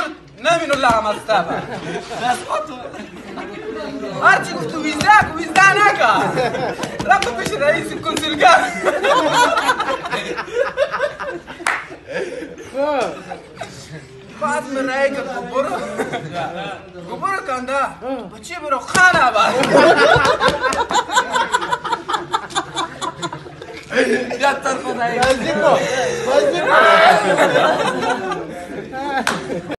قلت نامینو لغم از تابه دست خودتو هرچی گفتو ویزده که ویزده نکا رفت پیش رئیس کنسولگر بعد من رأيك الكبرة كبرة كان ده. بتشي برو خانة بقى. يا ترفض هيك